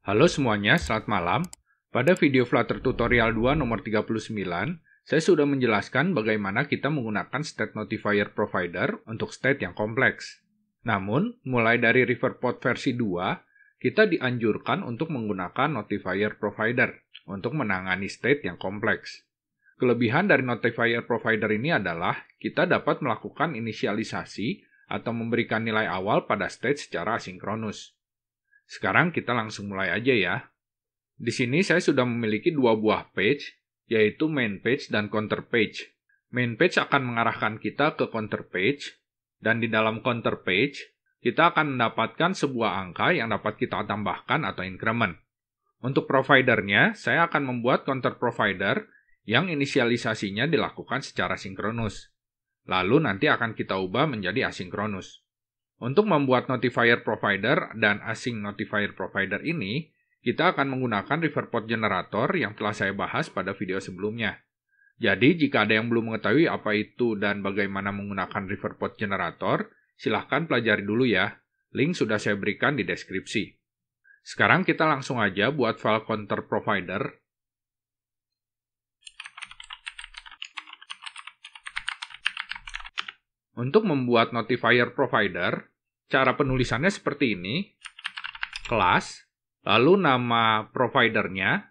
Halo semuanya, selamat malam. Pada video Flutter Tutorial 2 nomor 39, saya sudah menjelaskan bagaimana kita menggunakan state notifier provider untuk state yang kompleks. Namun, mulai dari Riverpod versi 2, kita dianjurkan untuk menggunakan notifier provider untuk menangani state yang kompleks. Kelebihan dari notifier provider ini adalah kita dapat melakukan inisialisasi atau memberikan nilai awal pada state secara asinkronus. Sekarang kita langsung mulai aja ya. Di sini saya sudah memiliki dua buah page, yaitu main page dan counter page. Main page akan mengarahkan kita ke counter page, dan di dalam counter page, kita akan mendapatkan sebuah angka yang dapat kita tambahkan atau increment. Untuk providernya, saya akan membuat counter provider yang inisialisasinya dilakukan secara sinkronus. Lalu nanti akan kita ubah menjadi asinkronus. Untuk membuat notifier provider dan async notifier provider ini, kita akan menggunakan Riverpod generator yang telah saya bahas pada video sebelumnya. Jadi, jika ada yang belum mengetahui apa itu dan bagaimana menggunakan Riverpod generator, silahkan pelajari dulu ya. Link sudah saya berikan di deskripsi. Sekarang kita langsung aja buat file counter provider. Untuk membuat notifier provider, cara penulisannya seperti ini. Kelas, lalu nama providernya,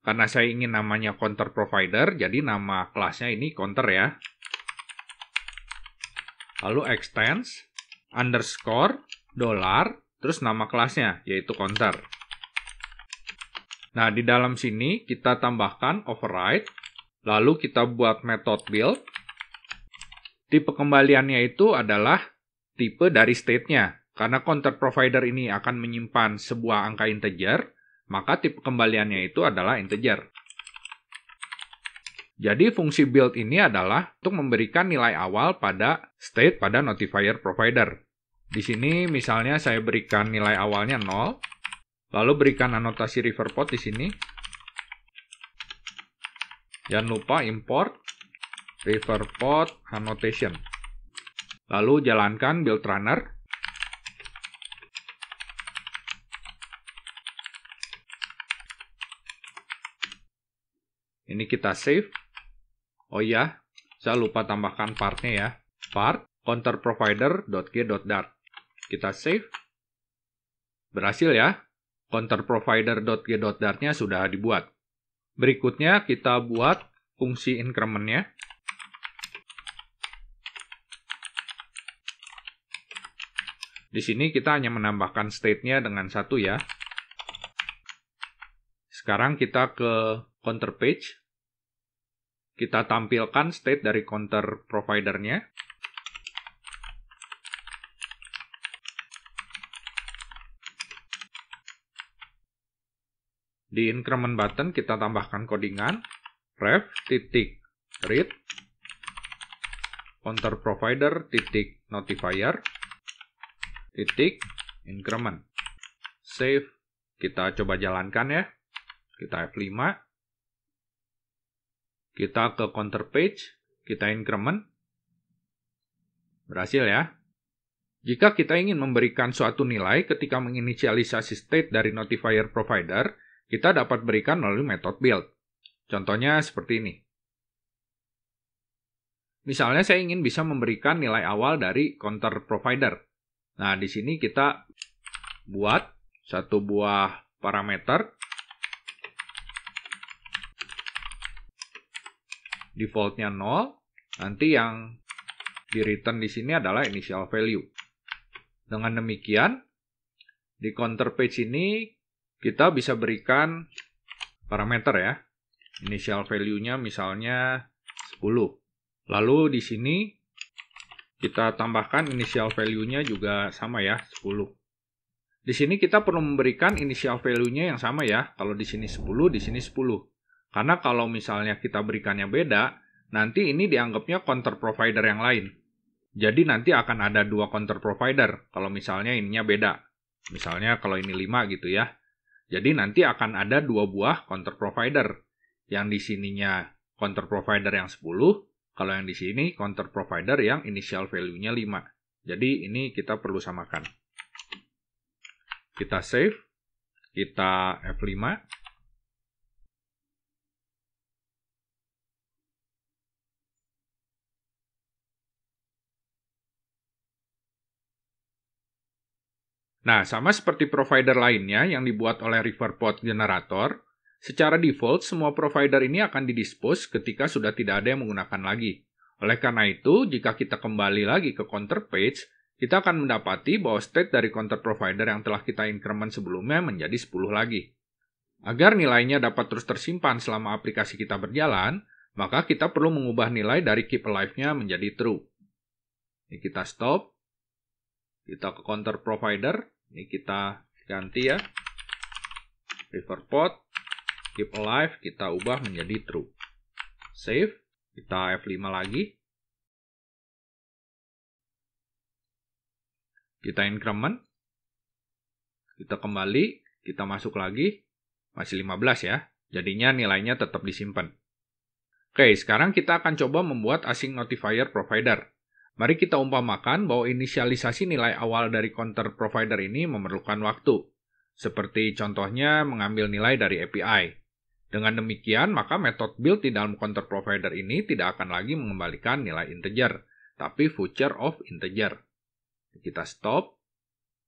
karena saya ingin namanya counter provider, jadi nama kelasnya ini counter ya. Lalu extends, underscore, dollar, terus nama kelasnya, yaitu counter. Nah, di dalam sini kita tambahkan override, lalu kita buat method build. Tipe kembaliannya itu adalah tipe dari state-nya. Karena counter provider ini akan menyimpan sebuah angka integer, maka tipe kembaliannya itu adalah integer. Jadi fungsi build ini adalah untuk memberikan nilai awal pada state pada notifier provider. Di sini misalnya saya berikan nilai awalnya 0, lalu berikan anotasi riverpod di sini. Jangan lupa import riverpod annotation. Lalu jalankan build runner. Ini kita save. Oh iya, saya lupa tambahkan partnya ya. Part counterprovider.g.dart. Kita save. Berhasil ya. Counterprovider.g.dart-nya sudah dibuat. Berikutnya kita buat fungsi increment-nya. Di sini kita hanya menambahkan state-nya dengan satu ya. Sekarang kita ke counter page. Kita tampilkan state dari counter provider-nya. Di increment button kita tambahkan codingan ref titik read counter provider titik notifier titik increment. Save. Kita coba jalankan ya. Kita F5. Kita ke counter page. Kita increment. Berhasil ya. Jika kita ingin memberikan suatu nilai ketika menginisialisasi state dari notifier provider, kita dapat berikan melalui metode build. Contohnya seperti ini. Misalnya saya ingin bisa memberikan nilai awal dari counter provider. Nah, di sini kita buat satu buah parameter. Defaultnya 0. Nanti yang di return di sini adalah initial value. Dengan demikian, di counter page ini kita bisa berikan parameter ya. Initial value-nya misalnya 10. Lalu di sini kita tambahkan initial value-nya juga sama ya, 10. Di sini kita perlu memberikan initial value-nya yang sama ya. Kalau di sini 10, di sini 10. Karena kalau misalnya kita berikannya beda, nanti ini dianggapnya counter provider yang lain. Jadi nanti akan ada dua counter provider kalau misalnya ininya beda. Misalnya kalau ini 5 gitu ya. Jadi nanti akan ada dua buah counter provider. Yang di sininya counter provider yang 10, kalau yang di sini counter provider yang initial value-nya 5. Jadi ini kita perlu samakan. Kita save. Kita F5. Nah, sama seperti provider lainnya yang dibuat oleh Riverpod Generator, secara default semua provider ini akan didispose ketika sudah tidak ada yang menggunakan lagi. Oleh karena itu, jika kita kembali lagi ke counter page, kita akan mendapati bahwa state dari counter provider yang telah kita increment sebelumnya menjadi 10 lagi. Agar nilainya dapat terus tersimpan selama aplikasi kita berjalan, maka kita perlu mengubah nilai dari keep alive-nya menjadi true. Ini kita stop. Kita ke counter provider. Ini kita ganti ya. River pod. Keep alive. Kita ubah menjadi true. Save. Kita F5 lagi. Kita increment. Kita kembali, kita masuk lagi, masih 15 ya. Jadinya nilainya tetap disimpan. Oke, sekarang kita akan coba membuat async notifier provider. Mari kita umpamakan bahwa inisialisasi nilai awal dari counter provider ini memerlukan waktu. Seperti contohnya mengambil nilai dari API. Dengan demikian, maka metode build di dalam counter provider ini tidak akan lagi mengembalikan nilai integer, tapi future of integer. Kita stop.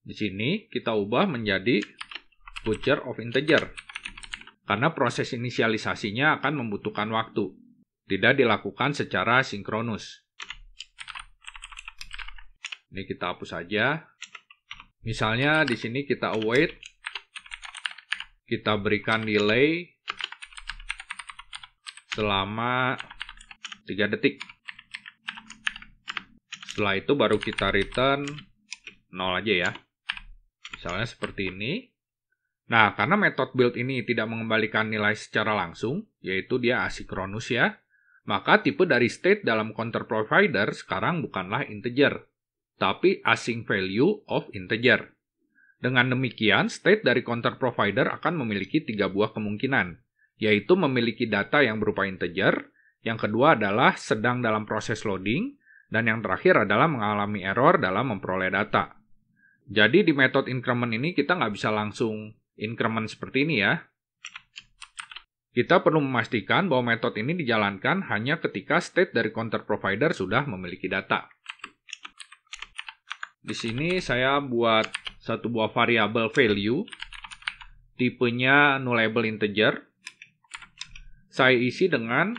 Di sini kita ubah menjadi future of integer. Karena proses inisialisasinya akan membutuhkan waktu. Tidak dilakukan secara sinkronus. Ini kita hapus saja. Misalnya di sini kita await. Kita berikan delay selama 3 detik. Setelah itu baru kita return 0 aja ya. Misalnya seperti ini. Nah, karena metode build ini tidak mengembalikan nilai secara langsung, yaitu dia asinkronus ya, maka tipe dari state dalam counter provider sekarang bukanlah integer, tapi async value of integer. Dengan demikian, state dari counter provider akan memiliki tiga buah kemungkinan, yaitu memiliki data yang berupa integer, yang kedua adalah sedang dalam proses loading, dan yang terakhir adalah mengalami error dalam memperoleh data. Jadi di metode increment ini kita nggak bisa langsung increment seperti ini ya. Kita perlu memastikan bahwa metode ini dijalankan hanya ketika state dari counter provider sudah memiliki data. Di sini saya buat satu buah variabel value, tipenya nullable integer. Saya isi dengan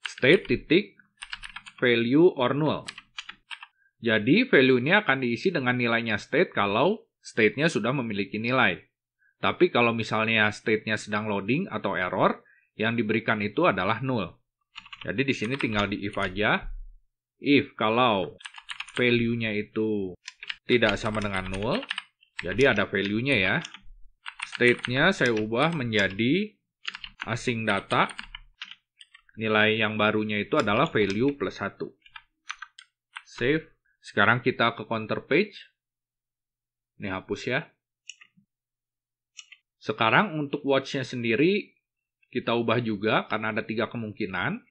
state titik value or null. Jadi, value ini akan diisi dengan nilainya state kalau state-nya sudah memiliki nilai. Tapi kalau misalnya state-nya sedang loading atau error, yang diberikan itu adalah null. Jadi di sini tinggal di if aja. If kalau value-nya itu tidak sama dengan null, jadi ada value-nya ya. State-nya saya ubah menjadi async data Nilai yang barunya itu adalah value plus 1. Save. Sekarang kita ke counter page. Ini hapus ya. Sekarang untuk watch-nya sendiri, kita ubah juga karena ada tiga kemungkinan.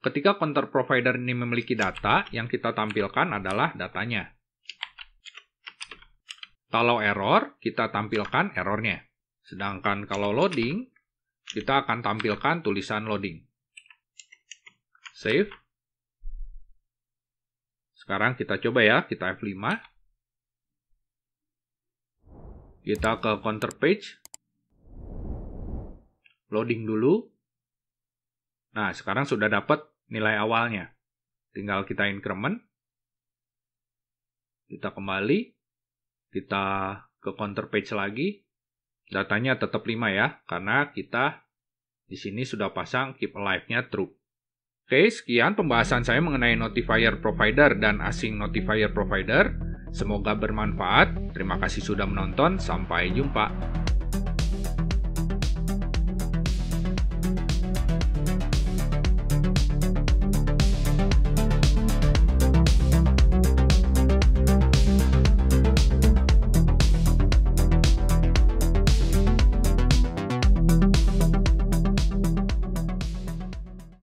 Ketika counter provider ini memiliki data, yang kita tampilkan adalah datanya. Kalau error, kita tampilkan errornya. Sedangkan kalau loading, kita akan tampilkan tulisan loading. Save. Sekarang kita coba ya, kita F5. Kita ke counter page. Loading dulu. Nah, sekarang sudah dapat nilai awalnya. Tinggal kita increment. Kita kembali kita ke counter page lagi, datanya tetap 5 ya, karena kita di sini sudah pasang keep alive-nya true. Oke, sekian pembahasan saya mengenai notifier provider dan async notifier provider. Semoga bermanfaat. Terima kasih sudah menonton. Sampai jumpa.